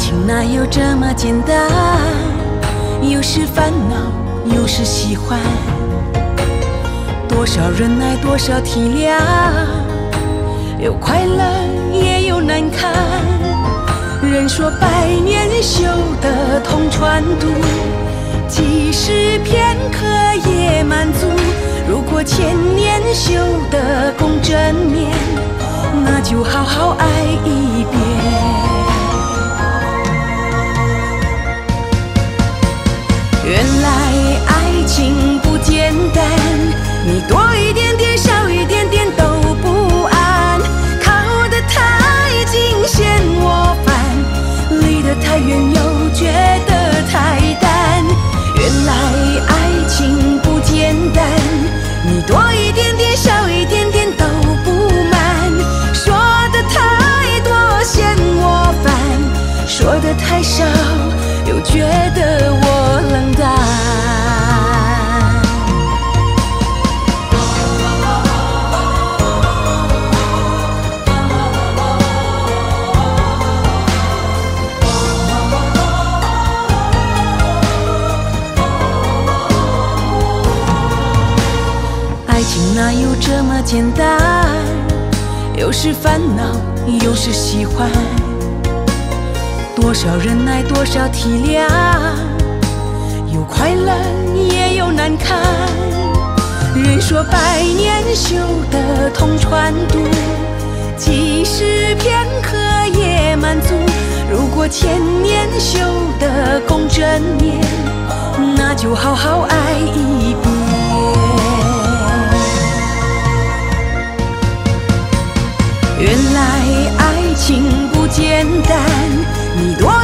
情哪有这么简单？有时烦恼，有时喜欢。多少忍耐，多少体谅，有快乐，也有难堪。人说百年修得同船渡，即使片刻也满足。如果千年修得共枕眠，那就好好爱一又觉得我冷淡。爱情哪有这么简单？有时烦恼，有时喜欢。多少忍耐，多少体谅，有快乐，也有难堪。人说百年修得同船渡，即使片刻也满足。如果千年修得共枕眠，那就好好爱一遍。原来爱情不简单，你多